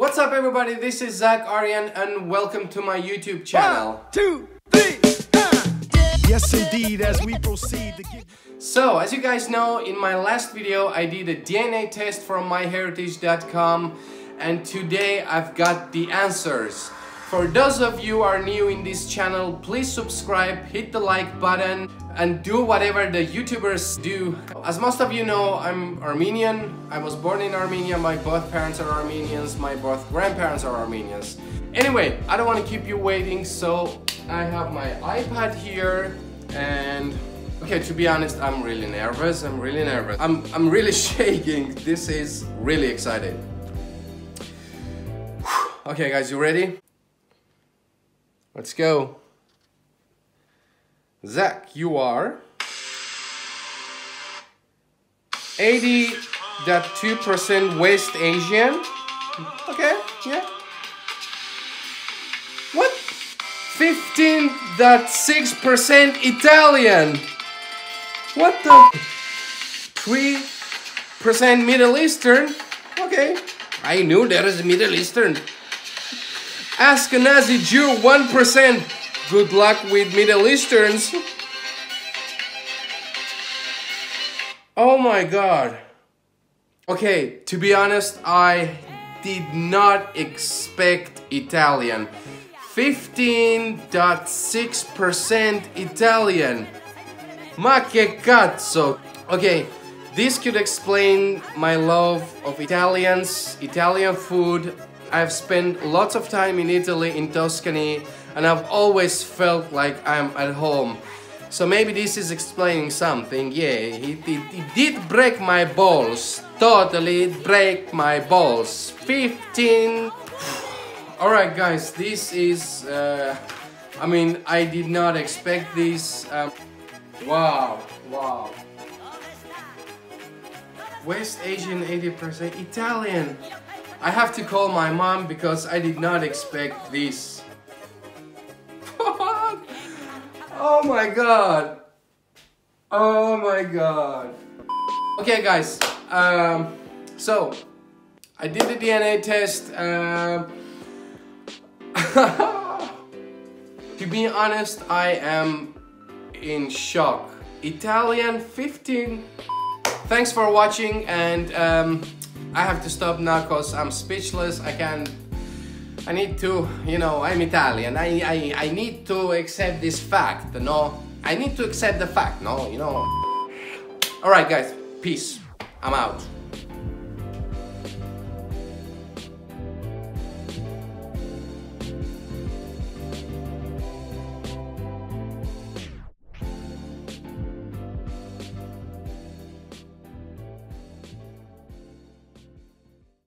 What's up everybody, this is Zack Arian and welcome to my YouTube channel. One, two, three, uh. Yes indeed, as we proceed. So, as you guys know, in my last video I did a DNA test from myheritage.com and today I've got the answers. For those of you are new in this channel, please subscribe, hit the like button and do whatever the YouTubers do. As most of you know, I'm Armenian. I was born in Armenia, my both parents are Armenians, my both grandparents are Armenians. Anyway, I don't want to keep you waiting, so I have my iPad here and Okay, to be honest, I'm really nervous. I'm really nervous. I'm, I'm really shaking. This is really exciting. Okay, guys, you ready? Let's go. Zack, you are 80.2% West Asian. Okay, yeah. What? 15.6% Italian. What the? 3% Middle Eastern. Okay. I knew there is a Middle Eastern. Ashkenazi Jew 1%. Good luck with Middle Easterns. Oh my god. Okay, to be honest, I did not expect Italian. 15.6% Italian. Ma che cazzo! Okay, this could explain my love of Italians, Italian food, I've spent lots of time in Italy, in Tuscany, and I've always felt like I'm at home. So maybe this is explaining something. Yeah, it, it, it did break my balls. Totally break my balls. 15. Alright guys, this is... Uh, I mean, I did not expect this. Um, wow, wow. West Asian 80% Italian. I have to call my mom because I did not expect this. oh my god. Oh my god. Okay guys, um, so I did the DNA test. Um, to be honest, I am in shock. Italian 15. Thanks for watching and um, I have to stop now because I'm speechless. I can't. I need to, you know, I'm Italian. I, I, I need to accept this fact, no? I need to accept the fact, no? You know? Alright, guys. Peace. I'm out.